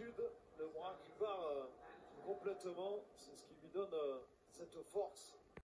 le bras qui part euh, complètement, c'est ce qui lui donne euh, cette force.